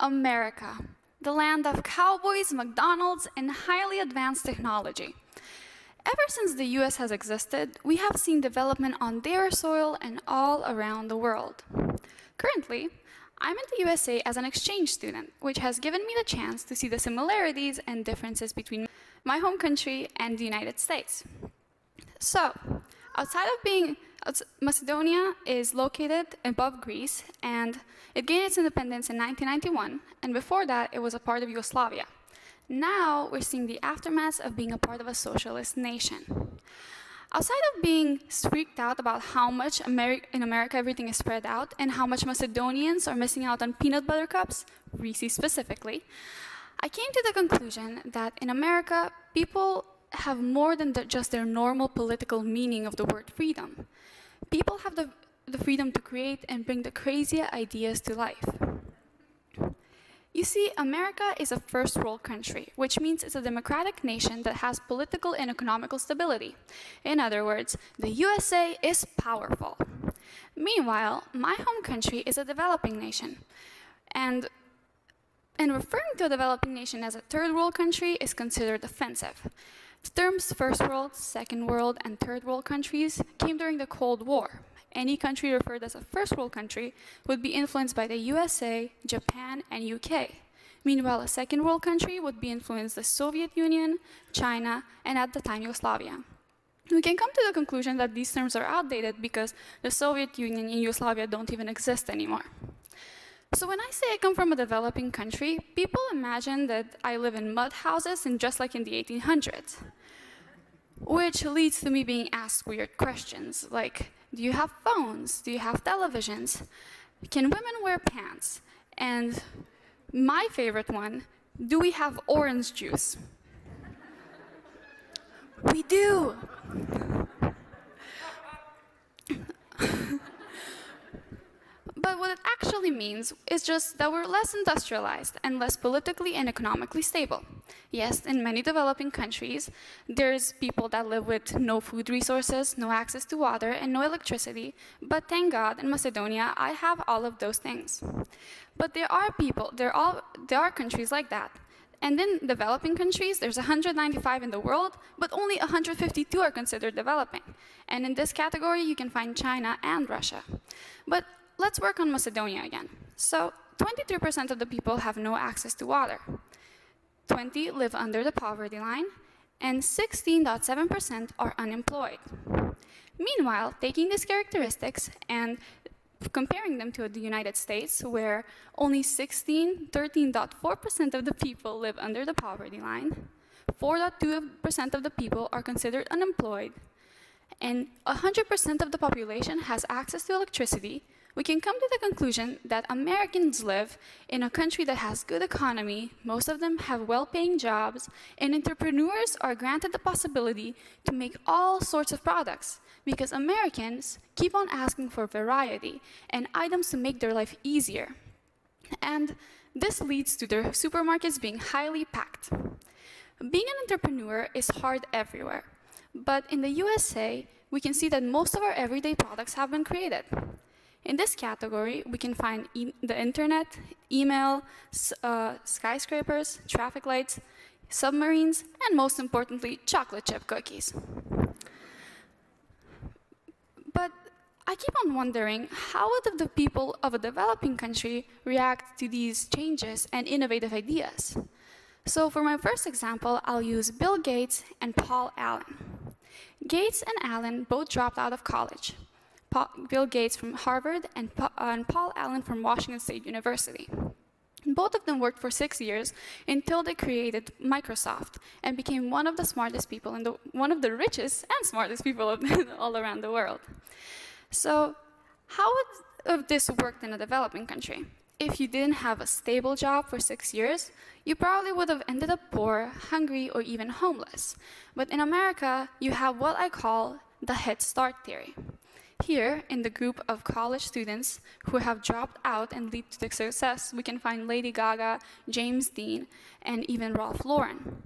America, the land of cowboys, McDonald's, and highly advanced technology. Ever since the US has existed, we have seen development on their soil and all around the world. Currently, I'm in the USA as an exchange student, which has given me the chance to see the similarities and differences between my home country and the United States. So, outside of being Macedonia is located above Greece and it gained its independence in 1991 and before that it was a part of Yugoslavia. Now we're seeing the aftermath of being a part of a socialist nation. Outside of being freaked out about how much Ameri in America everything is spread out and how much Macedonians are missing out on peanut butter cups, Reese specifically, I came to the conclusion that in America, people have more than the, just their normal political meaning of the word freedom. People have the, the freedom to create and bring the crazier ideas to life. You see, America is a first world country, which means it's a democratic nation that has political and economical stability. In other words, the USA is powerful. Meanwhile, my home country is a developing nation. And, and referring to a developing nation as a third world country is considered offensive. The terms first world, second world, and third world countries came during the Cold War, any country referred as a first world country would be influenced by the USA, Japan, and UK. Meanwhile, a second world country would be influenced by the Soviet Union, China, and at the time Yugoslavia. We can come to the conclusion that these terms are outdated because the Soviet Union and Yugoslavia don't even exist anymore. So when I say I come from a developing country, people imagine that I live in mud houses and just like in the 1800s. Which leads to me being asked weird questions like, do you have phones? Do you have televisions? Can women wear pants? And my favorite one, do we have orange juice? we do. But what it actually means is just that we're less industrialized and less politically and economically stable. Yes, in many developing countries, there's people that live with no food resources, no access to water, and no electricity, but thank God in Macedonia, I have all of those things. But there are people, there are, there are countries like that. And in developing countries, there's 195 in the world, but only 152 are considered developing. And in this category, you can find China and Russia. But let's work on Macedonia again. So 23% of the people have no access to water. 20 live under the poverty line, and 16.7% are unemployed. Meanwhile, taking these characteristics and comparing them to the United States, where only 16, 13.4% of the people live under the poverty line, 4.2% of the people are considered unemployed, and 100% of the population has access to electricity, we can come to the conclusion that Americans live in a country that has good economy, most of them have well-paying jobs, and entrepreneurs are granted the possibility to make all sorts of products because Americans keep on asking for variety and items to make their life easier. And this leads to their supermarkets being highly packed. Being an entrepreneur is hard everywhere, but in the USA, we can see that most of our everyday products have been created. In this category, we can find e the internet, email, uh, skyscrapers, traffic lights, submarines, and most importantly, chocolate chip cookies. But I keep on wondering, how would the people of a developing country react to these changes and innovative ideas? So for my first example, I'll use Bill Gates and Paul Allen. Gates and Allen both dropped out of college. Bill Gates from Harvard and, uh, and Paul Allen from Washington State University. Both of them worked for six years until they created Microsoft and became one of the smartest people and one of the richest and smartest people all around the world. So how would this worked in a developing country? If you didn't have a stable job for six years, you probably would have ended up poor, hungry, or even homeless. But in America, you have what I call the Head Start theory. Here, in the group of college students who have dropped out and leaped to success, we can find Lady Gaga, James Dean, and even Ralph Lauren.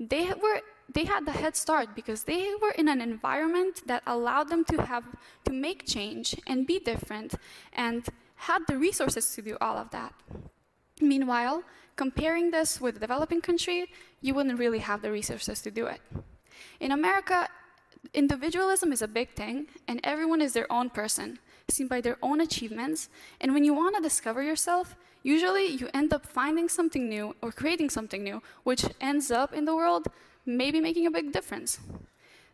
They were they had the head start because they were in an environment that allowed them to have to make change and be different and had the resources to do all of that. Meanwhile, comparing this with a developing country, you wouldn't really have the resources to do it. In America, individualism is a big thing, and everyone is their own person, seen by their own achievements. And when you want to discover yourself, usually you end up finding something new or creating something new, which ends up in the world maybe making a big difference.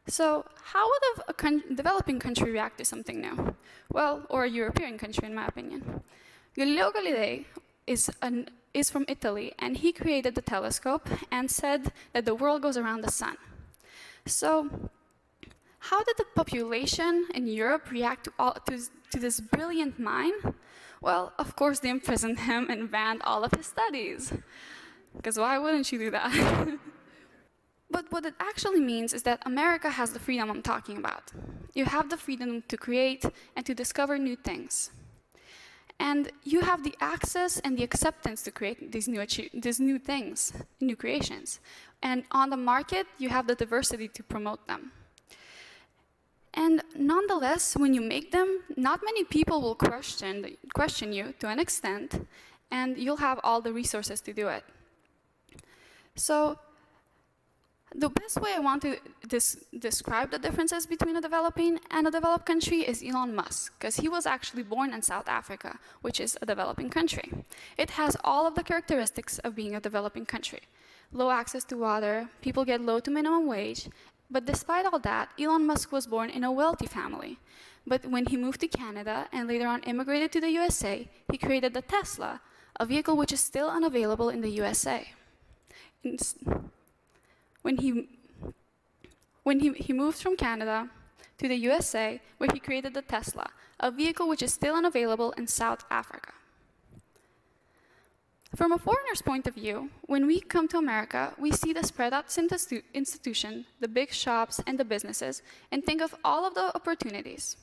So, how would a, con developing country react to something new? Well, or a European country, in my opinion. Galileo Galilei is, an, is from Italy, and he created the telescope and said that the world goes around the sun. So, how did the population in Europe react to, all, to, to this brilliant mind? Well, of course, they imprisoned him and banned all of his studies. Because why wouldn't you do that? but what it actually means is that America has the freedom I'm talking about. You have the freedom to create and to discover new things. And you have the access and the acceptance to create these new, these new things, new creations. And on the market, you have the diversity to promote them. And nonetheless, when you make them, not many people will question, question you to an extent, and you'll have all the resources to do it. So the best way I want to describe the differences between a developing and a developed country is Elon Musk, because he was actually born in South Africa, which is a developing country. It has all of the characteristics of being a developing country. Low access to water, people get low to minimum wage, but despite all that, Elon Musk was born in a wealthy family. But when he moved to Canada and later on immigrated to the USA, he created the Tesla, a vehicle which is still unavailable in the USA. When he, when he, he moved from Canada to the USA, where he created the Tesla, a vehicle which is still unavailable in South Africa. From a foreigner's point of view, when we come to America, we see the spread out institution, the big shops, and the businesses, and think of all of the opportunities.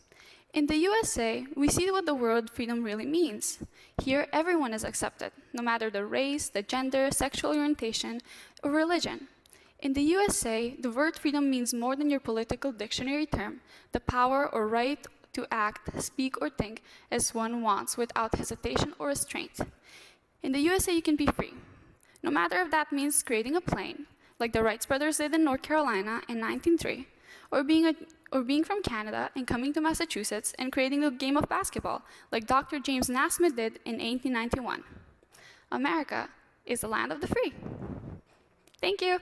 In the USA, we see what the word freedom really means. Here, everyone is accepted, no matter the race, the gender, sexual orientation, or religion. In the USA, the word freedom means more than your political dictionary term, the power or right to act, speak, or think as one wants without hesitation or restraint. In the USA, you can be free, no matter if that means creating a plane, like the Wright brothers did in North Carolina in 1903, or being, a, or being from Canada and coming to Massachusetts and creating a game of basketball, like Dr. James Naismith did in 1891. America is the land of the free. Thank you.